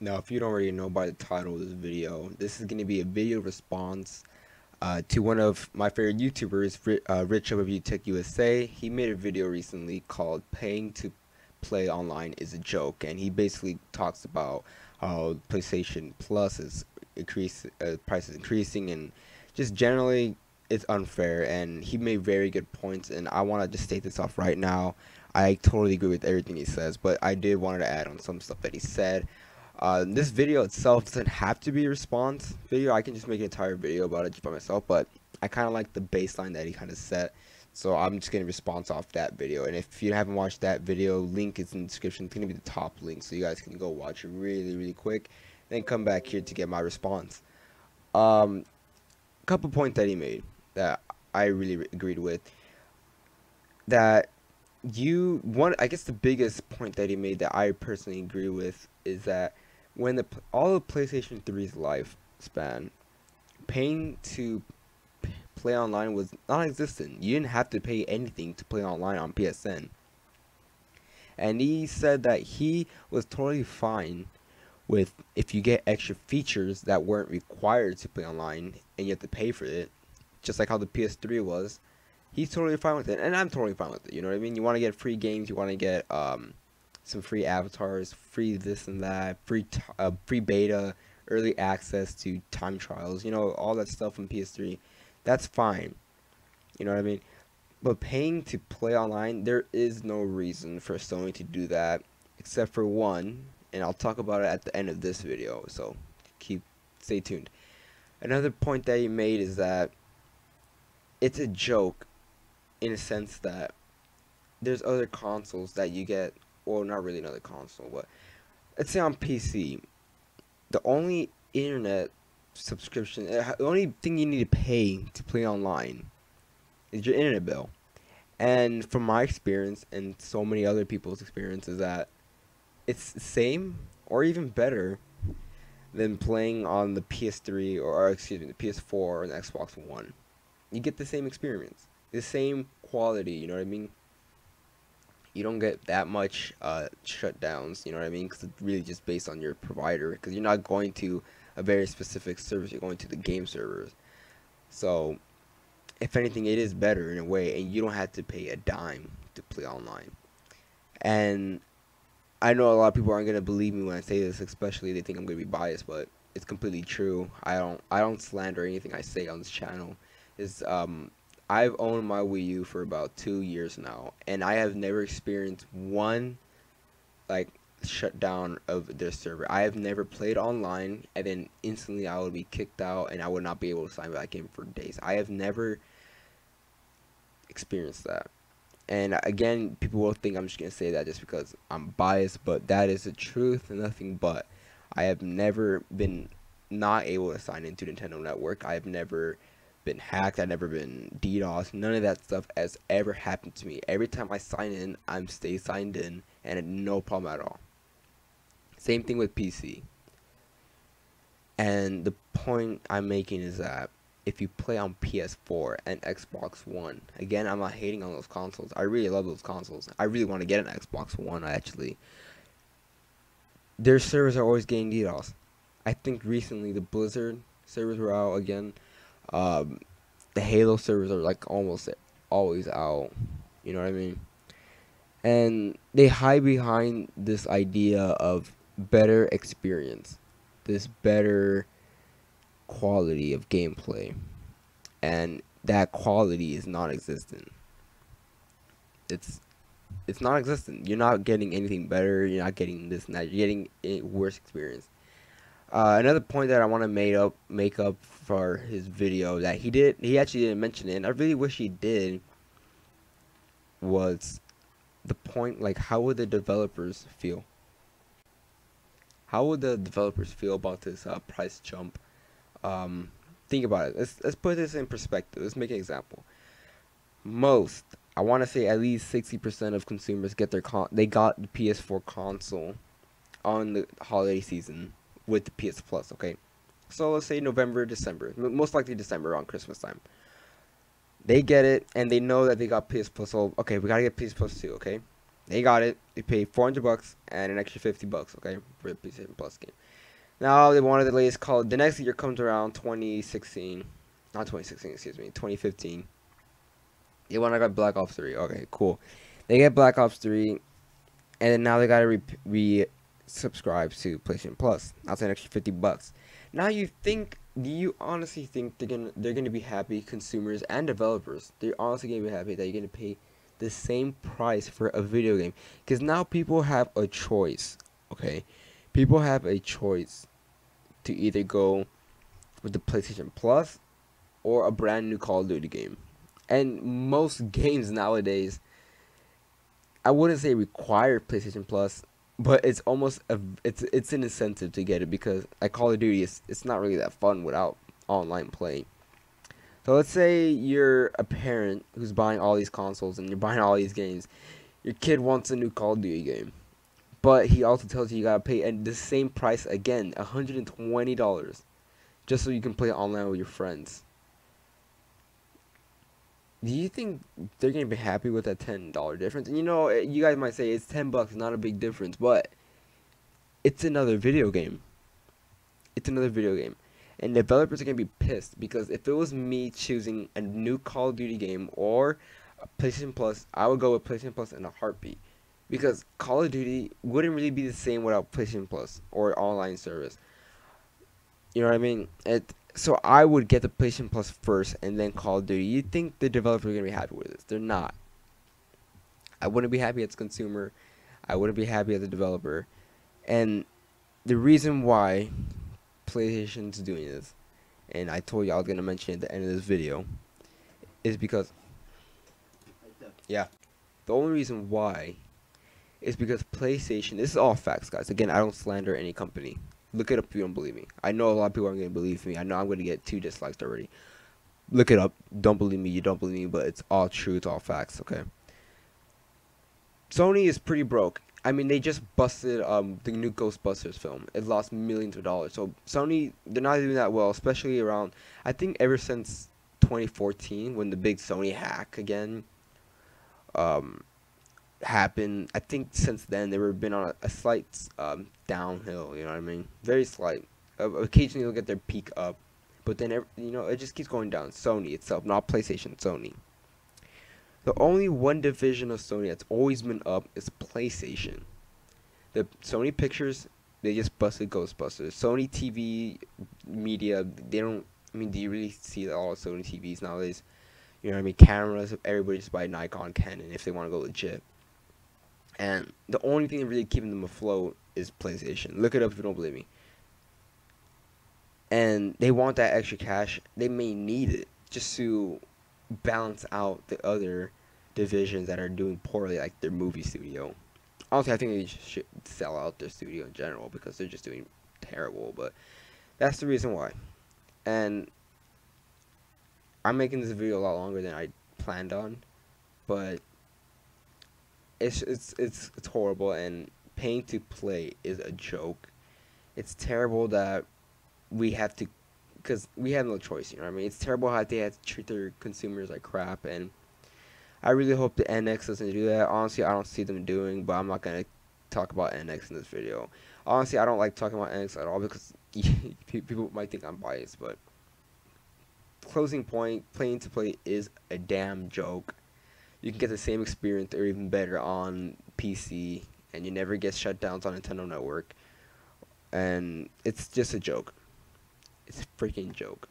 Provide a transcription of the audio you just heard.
Now, if you don't already know by the title of this video, this is going to be a video response uh, to one of my favorite YouTubers, uh, Rich Overview Tech USA. He made a video recently called "Paying to Play Online is a Joke," and he basically talks about how PlayStation Plus is increase uh, price is increasing, and just generally it's unfair. And he made very good points, and I want to just state this off right now. I totally agree with everything he says, but I did want to add on some stuff that he said. Uh, this video itself doesn't have to be a response video. I can just make an entire video about it just by myself, but I kind of like the baseline that he kind of set. So I'm just going to respond off that video. And if you haven't watched that video, link is in the description. It's going to be the top link, so you guys can go watch it really, really quick. Then come back here to get my response. Um, a couple points that he made that I really agreed with. That you one, I guess the biggest point that he made that I personally agree with is that when the all of PlayStation 3's lifespan, paying to play online was non-existent. You didn't have to pay anything to play online on PSN. And he said that he was totally fine with if you get extra features that weren't required to play online and you have to pay for it, just like how the PS3 was. He's totally fine with it, and I'm totally fine with it. You know what I mean? You want to get free games, you want to get um, some free avatars, free this and that, free uh, free beta, early access to time trials, you know, all that stuff on PS3. That's fine. You know what I mean? But paying to play online, there is no reason for Sony to do that except for one, and I'll talk about it at the end of this video, so keep stay tuned. Another point that he made is that it's a joke in a sense that there's other consoles that you get well, not really another console, but let's say on PC, the only internet subscription, eh, the only thing you need to pay to play online is your internet bill. And from my experience and so many other people's experience is that it's the same or even better than playing on the PS3 or, or excuse me, the PS4 or the Xbox One. You get the same experience, the same quality, you know what I mean? You don't get that much uh, shutdowns, you know what I mean? Because it's really just based on your provider. Because you're not going to a very specific service, you're going to the game servers. So, if anything, it is better in a way, and you don't have to pay a dime to play online. And I know a lot of people aren't gonna believe me when I say this, especially they think I'm gonna be biased, but it's completely true. I don't I don't slander anything I say on this channel. Is um I've owned my Wii U for about two years now, and I have never experienced one like shutdown of their server. I have never played online, and then instantly I would be kicked out, and I would not be able to sign back in for days. I have never experienced that. And again, people will think I'm just gonna say that just because I'm biased, but that is the truth nothing but. I have never been not able to sign into Nintendo Network. I have never been hacked. I've never been DDoS. None of that stuff has ever happened to me. Every time I sign in, I'm stay signed in, and no problem at all. Same thing with PC. And the point I'm making is that if you play on PS4 and Xbox One, again, I'm not hating on those consoles. I really love those consoles. I really want to get an Xbox One, actually. Their servers are always getting DDoS. I think recently the Blizzard servers were out again. Um, the Halo servers are like almost always out. You know what I mean? And they hide behind this idea of better experience, this better quality of gameplay, and that quality is non-existent. It's it's non-existent. You're not getting anything better. You're not getting this and that. You're getting a worse experience. Uh, another point that I want to make up make up for his video that he did he actually didn't mention it and I really wish he did was the point like how would the developers feel? How would the developers feel about this uh, price jump? Um, think about it. Let's let's put this in perspective. Let's make an example. Most I want to say at least 60% of consumers get their con they got the PS4 console on the holiday season with the PS Plus, okay? So let's say November, December, most likely December around Christmas time. They get it and they know that they got PS Plus. So okay, we gotta get PS Plus too, okay? They got it. They paid 400 bucks and an extra 50 bucks, okay, for the PS Plus game. Now they wanted the latest call. The next year comes around 2016, not 2016, excuse me, 2015. They want to get Black Ops 3. Okay, cool. They get Black Ops 3, and then now they gotta re, re subscribe to PlayStation Plus. That's an extra 50 bucks. Now you think? Do you honestly think they're gonna they're gonna be happy consumers and developers? They're honestly gonna be happy that you're gonna pay the same price for a video game because now people have a choice. Okay, people have a choice to either go with the PlayStation Plus or a brand new Call of Duty game. And most games nowadays, I wouldn't say require PlayStation Plus, but it's almost a it's it's an incentive to get it because like Call of Duty it's it's not really that fun without online play. So let's say you're a parent who's buying all these consoles and you're buying all these games. Your kid wants a new Call of Duty game, but he also tells you you gotta pay the same price again, hundred and twenty dollars, just so you can play online with your friends. Do you think they're gonna be happy with that ten dollar difference? And you know, eh, you guys might say it's ten bucks, not a big difference, but it's another video game. It's another video game, and developers are gonna be pissed because if it was me choosing a new Call of Duty game or PlayStation Plus, I would go with PlayStation Plus in a heartbeat because Call of Duty wouldn't really be the same without PlayStation Plus or online service. You know what I mean? It so I would get the PlayStation Plus first and then Call of Duty. You think the developer are gonna be happy with this? They're not. I wouldn't be happy as a consumer. I wouldn't be happy as a developer. And the reason why PlayStation's doing this, and I told you I was gonna mention at the end of this video, is because yeah, the only reason why is because PlayStation. This is all facts, guys. Again, I don't slander any company. Look it up if you don't believe me. I know a lot of people aren't going to believe me. I know I'm going to get two dislikes already. Look it up. Don't believe me. You don't believe me, but it's all true. It's all facts, okay? Sony is pretty broke. I mean, they just busted um, the new Ghostbusters film. It lost millions of dollars. So Sony, they're not doing that well, especially around, I think ever since 2014 when the big Sony hack again um, happened. I think since then they were been on a, a slight um, downhill. You know what I mean? Very slight. Uh, occasionally they'll get their peak up, but then you know it just keeps going down. Sony itself, not PlayStation. Sony. The only one division of Sony that's always been up is PlayStation. The Sony Pictures, they just busted Ghostbusters. Sony TV media, they don't. I mean, do you really see all Sony TVs nowadays? You know what I mean? Cameras, everybody just buy Nikon, Canon if they want to go legit. And the only thing really keeping them afloat is PlayStation. Look it up if you don't believe me. And they want that extra cash. They may need it just to balance out the other divisions that are doing poorly, like their movie studio. Honestly, I think they should sell out their studio in general because they're just doing terrible. But that's the reason why. And I'm making this video a lot longer than I planned on, but it's it's it's it's horrible and paying to play is a joke. It's terrible that we have to because we have no choice, you know I mean? It's terrible how they have to treat their consumers like crap and I really hope the NX doesn't do that. Honestly, I don't see them doing, but I'm not going to talk about NX in this video. Honestly, I don't like talking about NX at all because people might think I'm biased, but closing point, playing to play is a damn joke you can get the same experience or even better on PC, and you never get shutdowns on Nintendo Network. And it's just a joke. It's a freaking joke.